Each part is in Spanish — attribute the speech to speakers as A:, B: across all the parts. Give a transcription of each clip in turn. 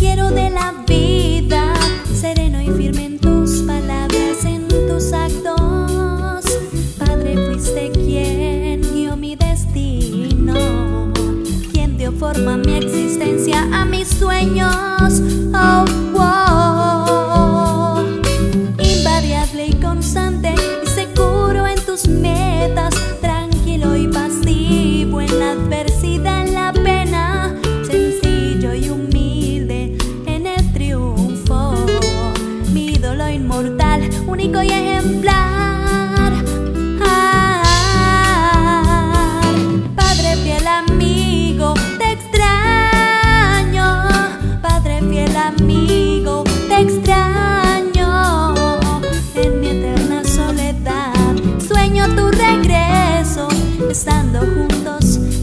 A: quiero de la vida, sereno y firme en tus palabras, en tus actos. Padre, fuiste quien guió mi destino, quien dio forma a mi existencia, a mis sueños. Oh, oh, oh. oh. invariable y constante.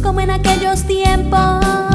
A: como en aquellos tiempos.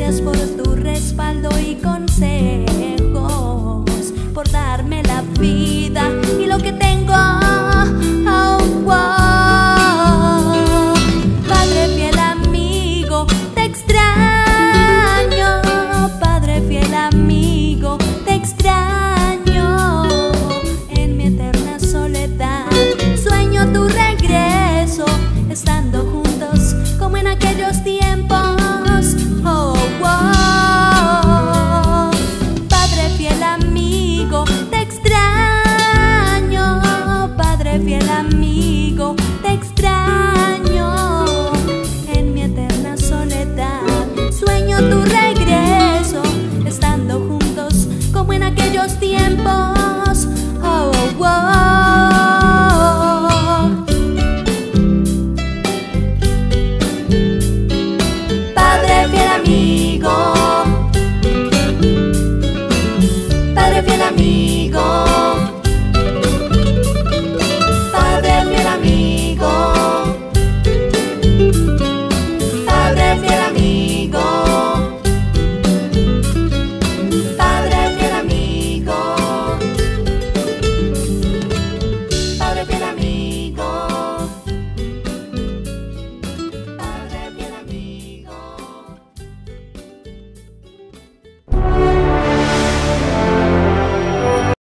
A: Gracias por tu respaldo y con